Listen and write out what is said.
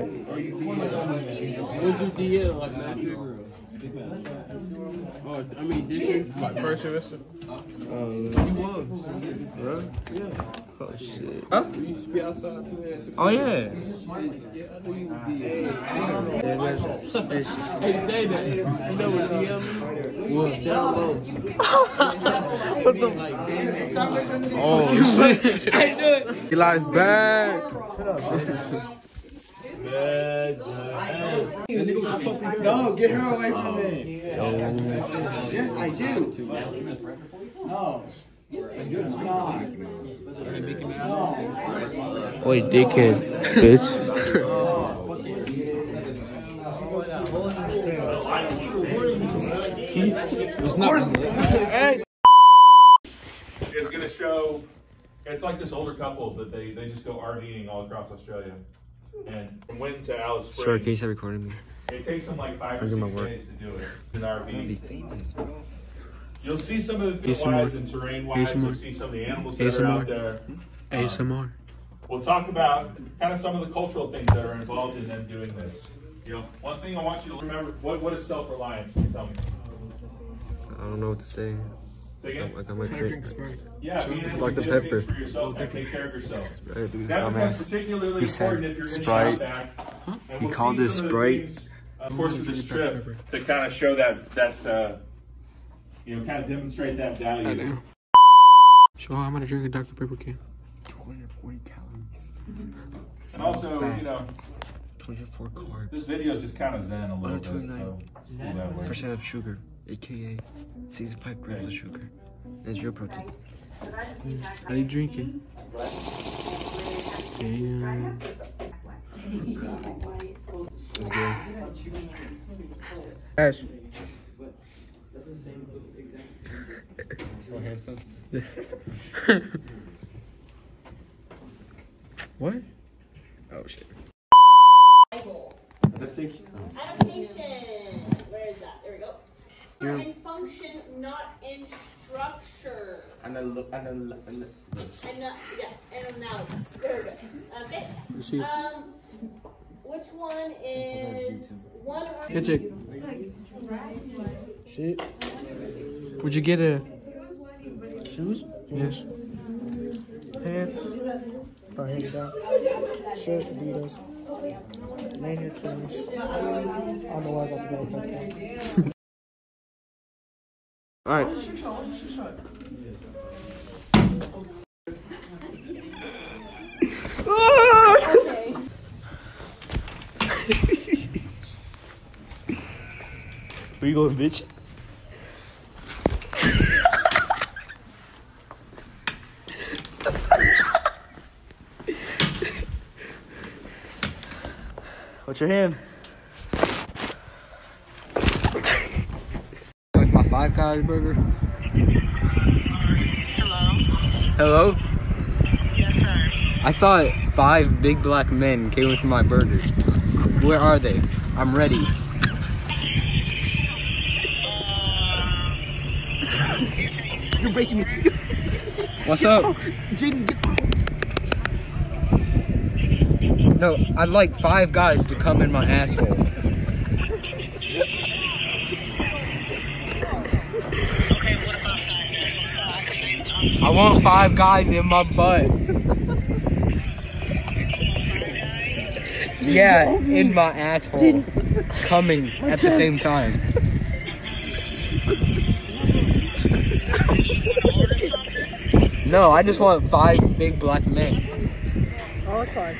What's your DL like? Oh, I mean this year. Like first semester? Um, You was. really? Yeah. Oh shit. Huh? You used to be outside too. Oh yeah. Yeah, I knew you would be. Hey, say that. You know what mean? What? Down low. what the? Oh shit. Eli's back. No, get her away from me. Yes, I do. No. It's not. Wait, dickhead, bitch. It's not. It's gonna show, it's like this older couple that they, they just go RVing all across Australia. And from Winton to Alice Springs. Sure, Case, I recorded me. It takes them like five or Forget six my work. days to do it in RV. famous. You'll see some of the ASMR. wise and terrain wise. You'll see some of the animals that are out there. ASMR. Uh, we'll talk about kind of some of the cultural things that are involved in them doing this. You know, one thing I want you to remember: what what is self-reliance? Can you tell me? I don't know what to say. Say again? Like I might quit. Yeah, being able Dr. to do Pepper. things for yourself and take care of yourself. Right, dude, That becomes dumbass. particularly He said important if you're in Sprite. Outback. And He we'll called see this some of the Sprite. things, uh, Of course, of this trip to kind of show that that uh, you know, kind of demonstrate that value. Show how I'm gonna drink a Dr. Pepper can. 240 calories. And also, you know, 24 carbs. this video is just kind of zen a little bit. So 129 pull. Percent of sugar, aka 65 grams of sugar. And zero protein. How you drinking? Damn. Let's go. Ash. So handsome. what? Oh shit. Adaptation. Where is that? There we go. You're- In function, not in structure. And then look, and then, and then. And uh, yeah, and analysis. There we go. Okay. See? Um, which one is one or Catch it. Shit. Would you get a shoes? Yes. Pants. Oh, here we go. Shirt, Adidas. Lanyard finish. I don't know why I got the backpack from. Alright. Where you going, bitch? What's your hand? With my Five Guys burger. Hello? Hello? Yes, sir. I thought five big black men came with my burger. Where are they? I'm ready. Uh, You're breaking me. What's up? Jaden, get No, I'd like five guys to come in my asshole. I want five guys in my butt. Yeah, in my asshole. Coming at the same time. No, I just want five big black men. Oh, it's fine.